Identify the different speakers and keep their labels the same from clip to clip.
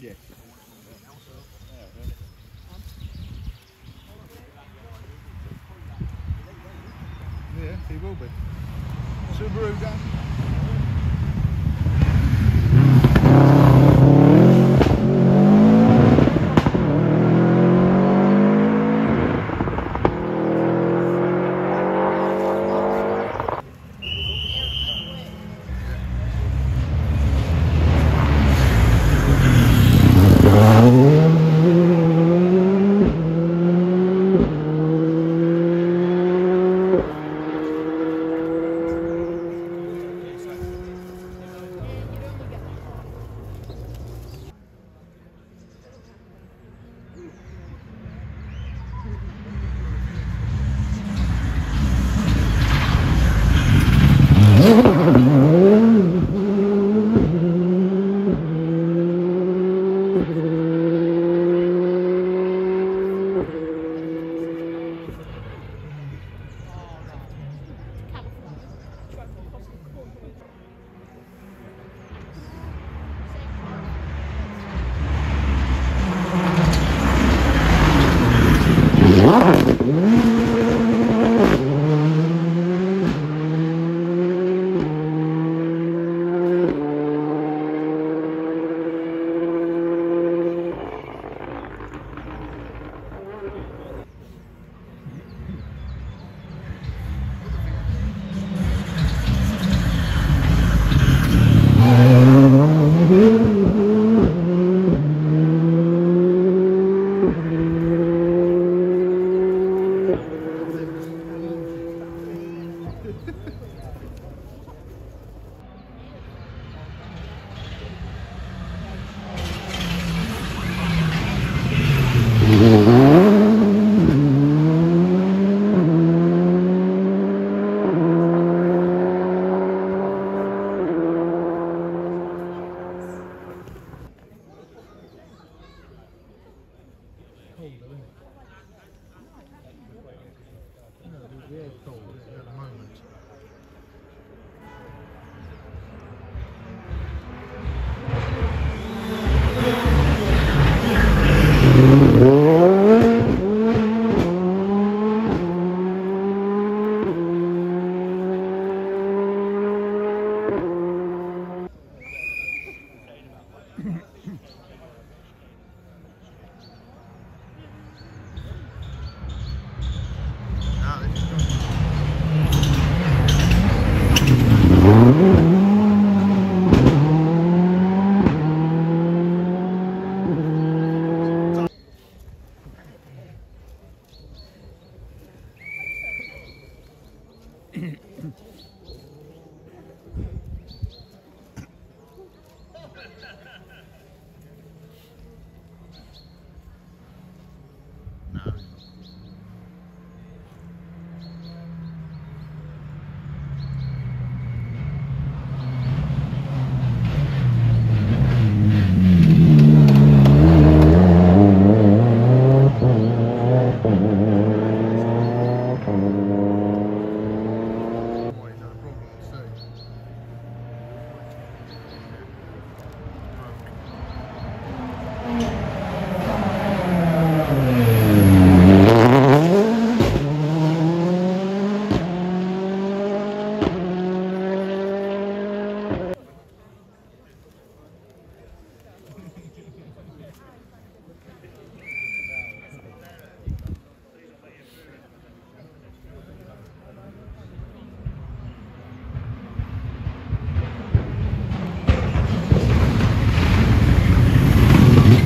Speaker 1: Yeah. Yeah, he will be. Subaru Dan.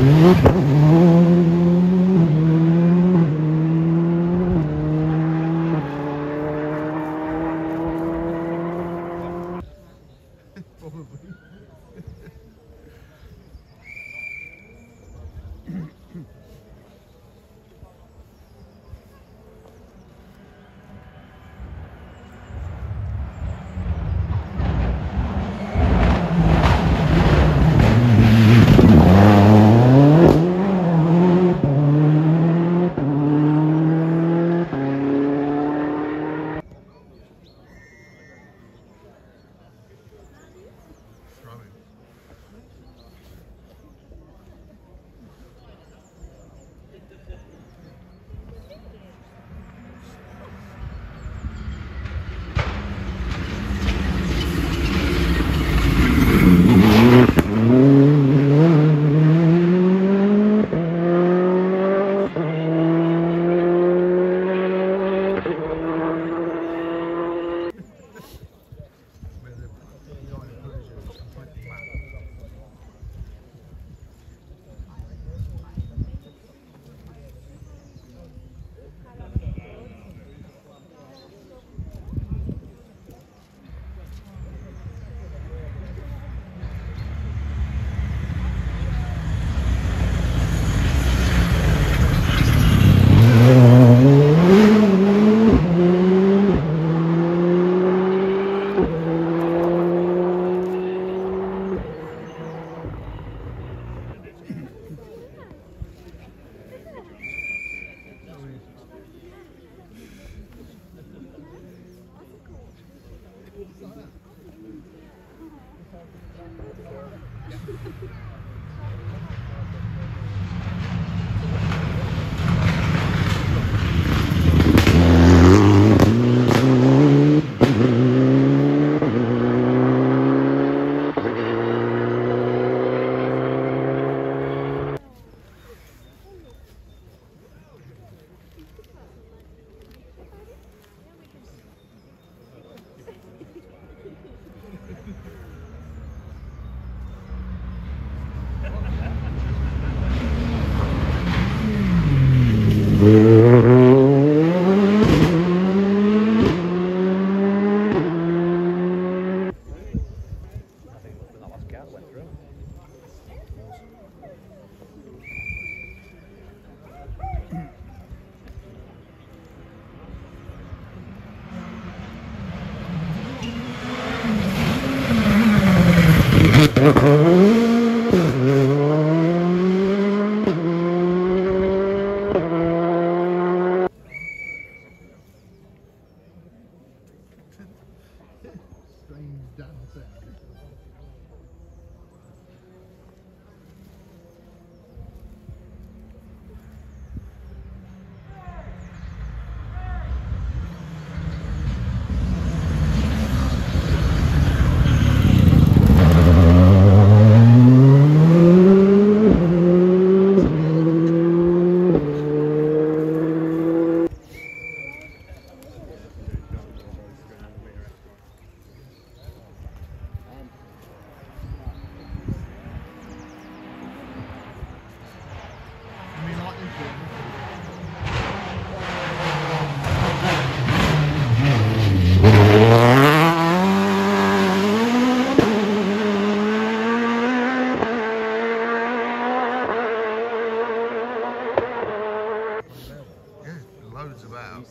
Speaker 2: Música loads about.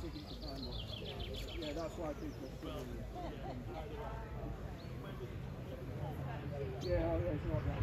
Speaker 2: Yeah, that's why
Speaker 3: people are that's.
Speaker 2: Yeah, it's not that.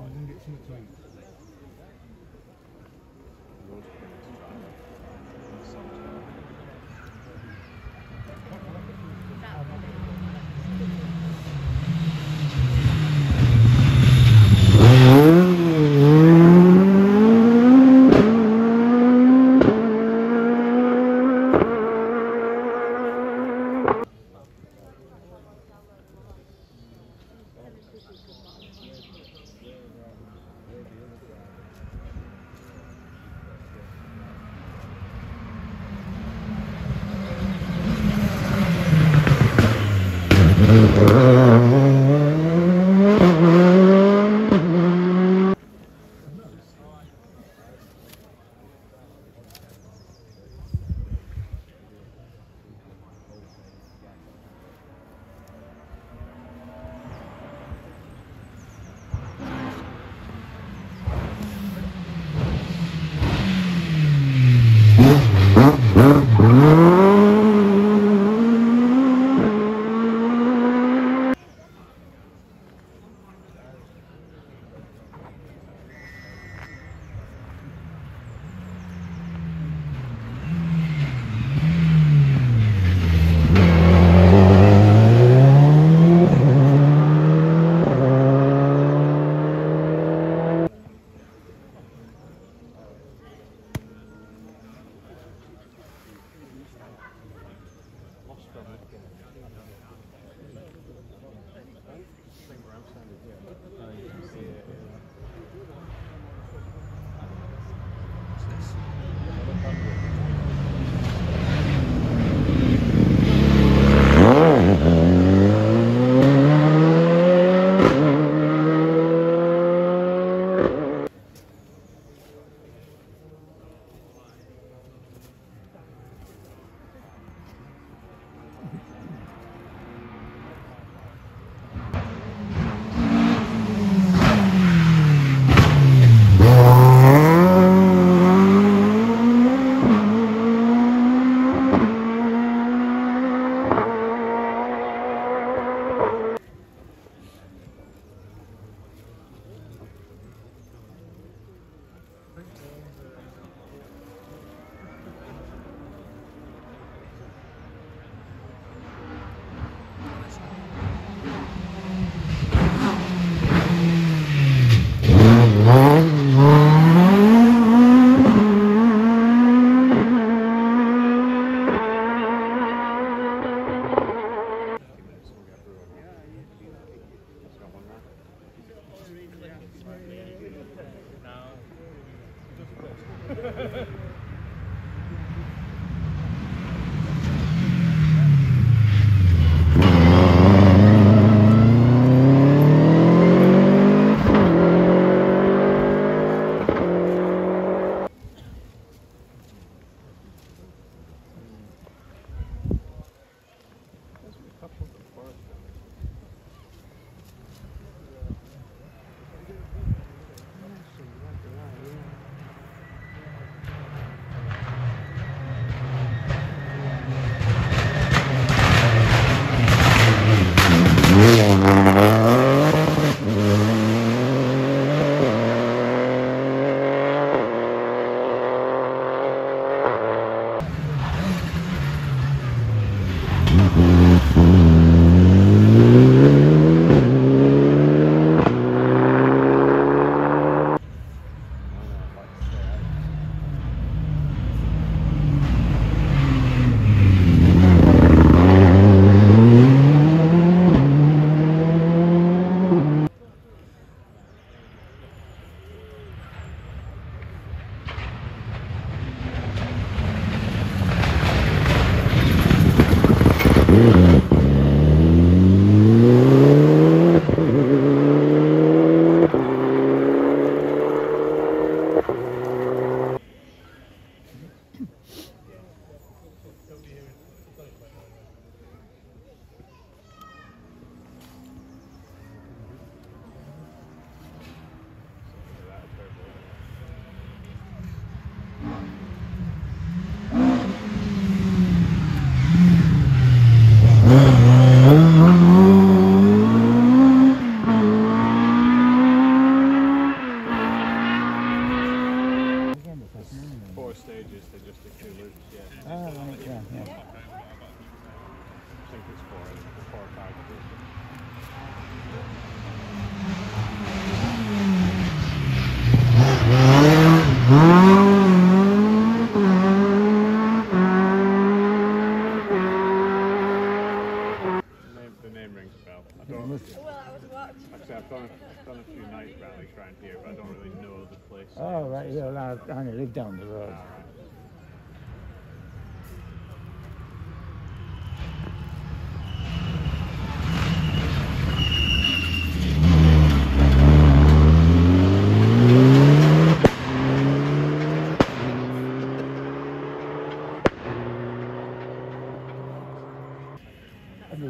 Speaker 2: I can get something to eat.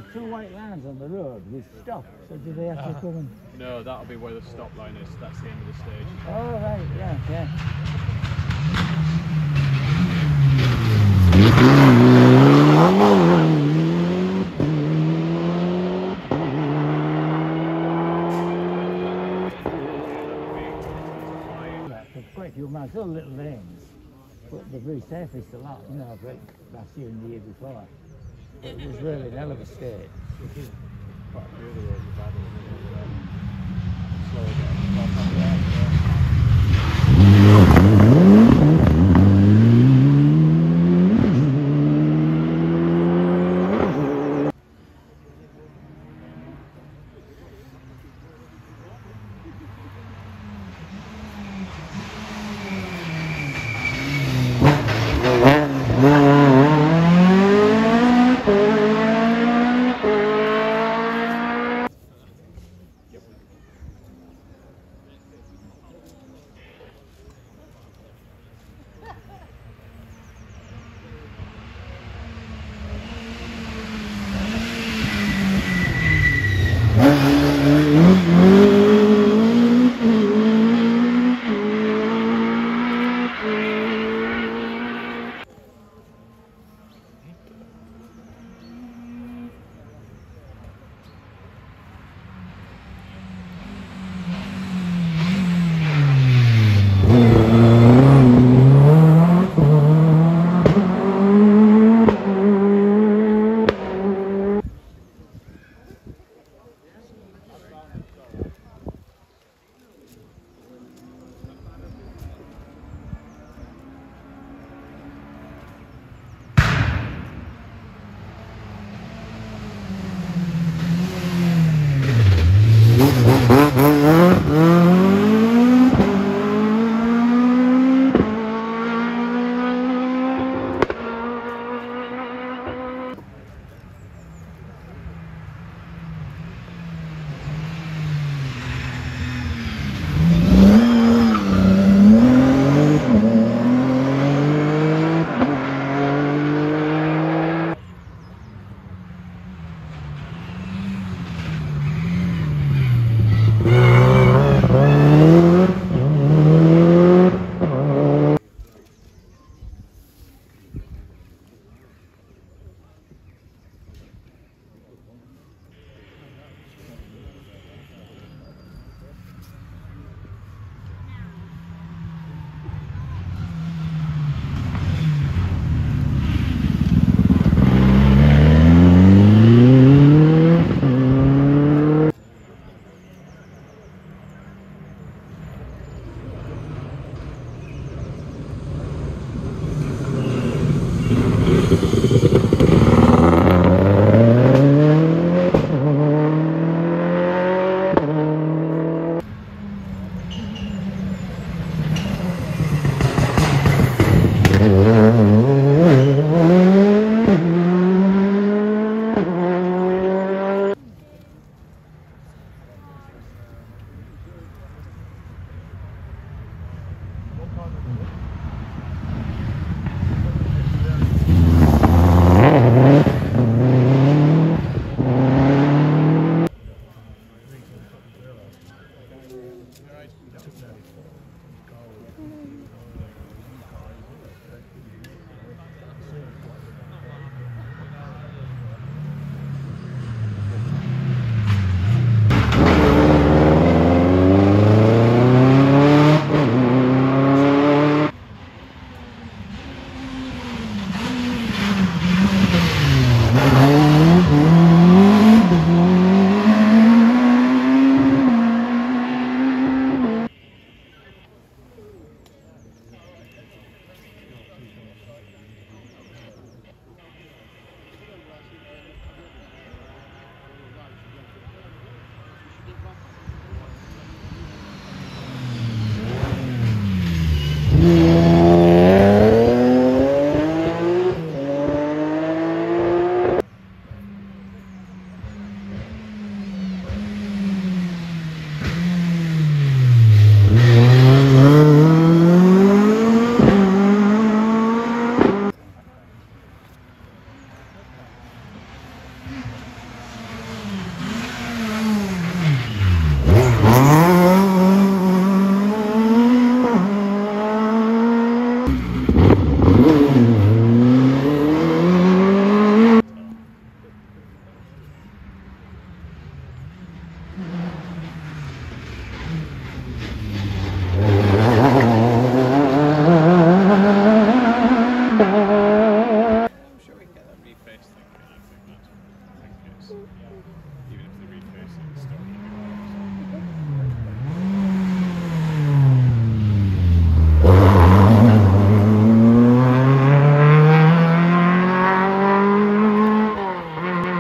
Speaker 4: There's two white lines on the road with stop, so do they have to ah. come and...
Speaker 2: No, that'll be where the stop line is. That's the end of the stage.
Speaker 4: Oh, right, yeah, yeah. Yeah, there's quite a few miles, little lanes, but they've resurfaced a lot, you know, like last year and the year before. It was really an hell of a state.
Speaker 2: Quite bad minute, slow getting